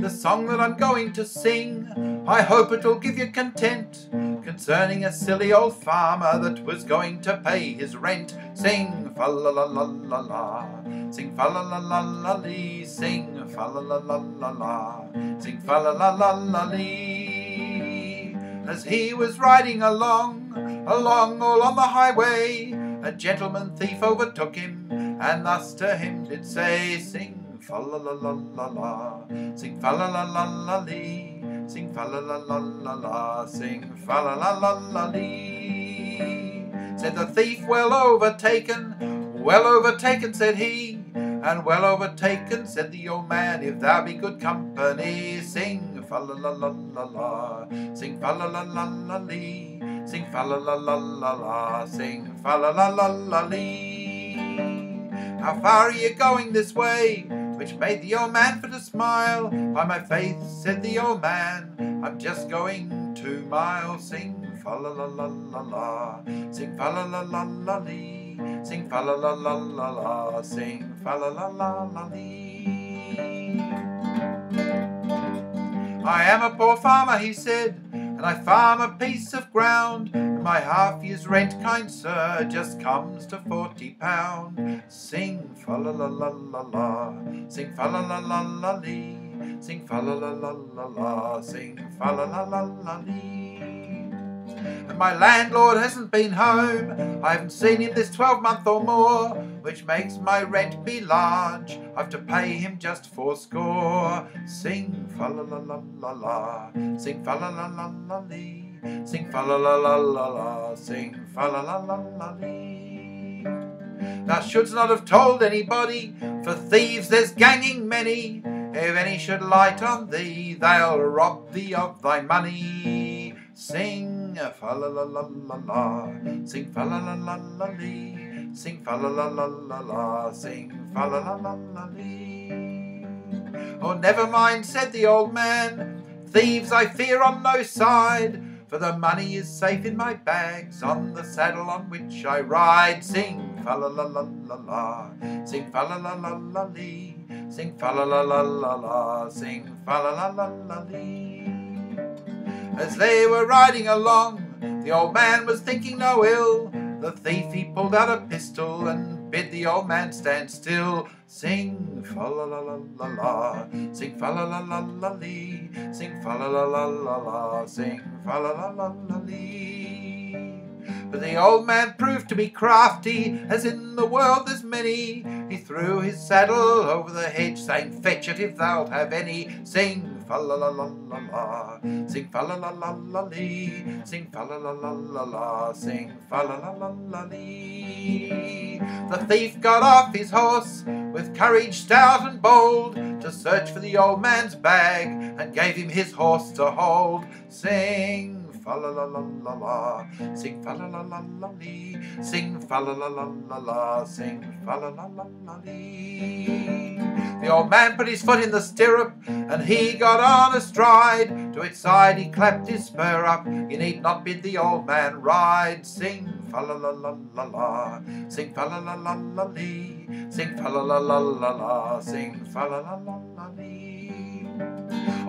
the song that I'm going to sing. I hope it'll give you content concerning a silly old farmer that was going to pay his rent. Sing fa la la la la la, sing fa la la la la lee, sing fa la la la la la, sing fa la la la la lee. As he was riding along, along all on the highway, a gentleman thief overtook him, and thus to him did say, Sing fa la la la la la, sing fa la la la la lee. Sing fa la la la la la, sing fa la la la la lee. Said the thief, well overtaken, well overtaken, said he. And well overtaken, said the old man, if thou be good company, sing fa la la la la la, sing fa la la la la lee, sing fa la la la la la, sing fa la la la la lee. How far are you going this way? Which made the old man for to smile. By my faith, said the old man, I'm just going two miles. Sing fa la la la la la, sing fa la la la la lee, sing fa la la la la la, sing fa la la la la lee. I am a poor farmer, he said, and I farm a piece of ground. My half year's rent, kind sir, just comes to forty pound. Sing fa la la la la la, sing fa la la la la lee, sing fa la la la la la, sing fa la la la la lee. And my landlord hasn't been home, I haven't seen him this twelve month or more, which makes my rent be large. I've to pay him just four score. Sing fa la la la la la, sing fa la la la la lee, sing fa la la la la la, sing fa la la la la. Thou shouldst not have told anybody, for thieves there's ganging many. If any should light on thee, they'll rob thee of thy money. Sing fa la la la la la, sing fa la la la la sing fa la la la la la, sing fa la la la la. Oh, never mind, said the old man, thieves I fear on no side. For the money is safe in my bags on the saddle on which I ride. Sing fa la la la la la, sing fa la la la la lee, sing fa la la la la la, sing fa la la la la lee. As they were riding along, the old man was thinking no ill. The thief he pulled out a pistol and bid the old man stand still. Sing fa la la la la la, sing fa la la la la lee, sing fa la la la la la, sing fa la la la la lee. But the old man proved to be crafty, as in the world there's many. He threw his saddle over the hedge, saying, Fetch it if thou'lt have any. Sing fa la la la la la, sing fa la la la la lee, sing fa la la la la la, sing fa la la la la lee. The thief got off his horse with courage stout and bold to search for the old man's bag and gave him his horse to hold. Sing fa la la la la la, sing fa la la la la lee, sing fa la la la la la, sing fa la la la la lee. The old man put his foot in the stirrup, and he got on astride. To its side he clapped his spur up. You need not bid the old man ride. Sing fa la la la la la, sing fa la la la la lee, sing fa la la la la la, sing fa la la la la lee.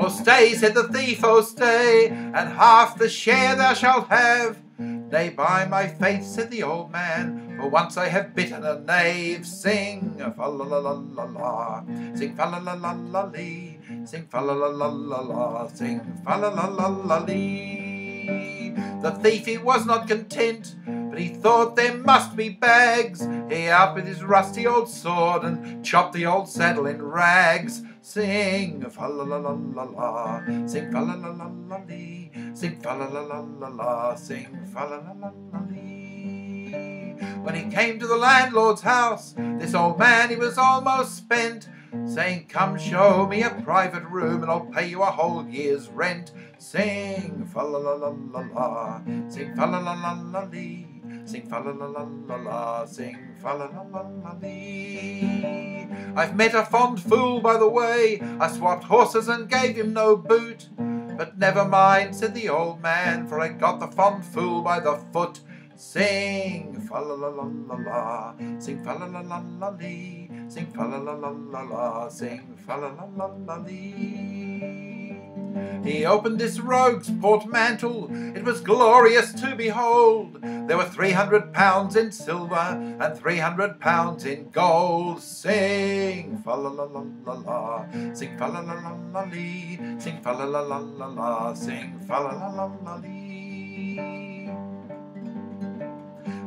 Oh stay, said the thief, oh stay, and half the share thou shalt have. Nay, by my faith, said the old man, for once I have bitten a knave. Sing fa la la la la la, sing fa la la la la lee, sing fa la la la la la, sing fa la la la la lee. The thief he was not content, but he thought there must be bags. He out with his rusty old sword and chopped the old saddle in rags. Sing fa la la la la la, sing fa la la la la sing fa la la la la la, sing fa la la la la. When he came to the landlord's house, this old man he was almost spent, saying, Come show me a private room and I'll pay you a whole year's rent. Sing fa la la la la la, sing fa la la la la lee. Sing fa la la la la la, sing fa la la la la. I've met a fond fool by the way, I swapped horses and gave him no boot. But never mind, said the old man, for I got the fond fool by the foot. Sing fa la la la la la, sing fa la la la la sing fa la la la la la, sing fa la la la la lee. He opened this rogue's portmantle, it was glorious to behold. There were three hundred pounds in silver and three hundred pounds in gold. Sing fa la la la la la, sing fa la la la la lee, sing fa la la la la la, sing fa la la la la lee.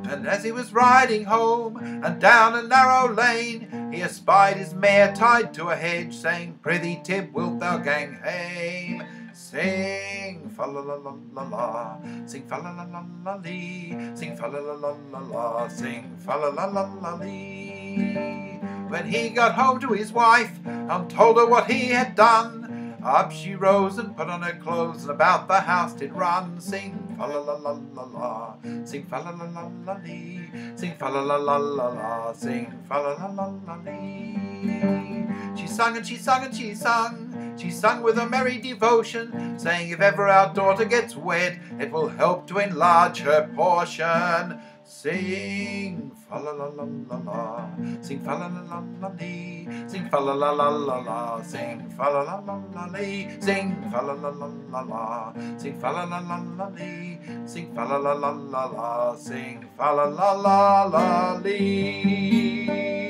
And as he was riding home and down a narrow lane, he espied his mare tied to a hedge, saying, Prithee, Tib, wilt thou gang hame? Sing fa la la la la la, sing fa la la la la lee, sing fa la la la la la, sing fa la la la la lee. When he got home to his wife and told her what he had done, up she rose and put on her clothes and about the house did run, sing fa la la la la la, sing fa la la la la lee, sing fa la la la la la, sing fa la la la la lee. She sung and she sung and she sung. She sung with a merry devotion, saying if ever our daughter gets wed, it will help to enlarge her portion. Sing fa la la la la la, sing fa la la la la lee, sing fa la la la la la, sing fa la la la la lee, sing fa la la la la la, sing fa la la la la lee, sing fa la la la la la, sing fa la la la la lee.